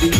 Thank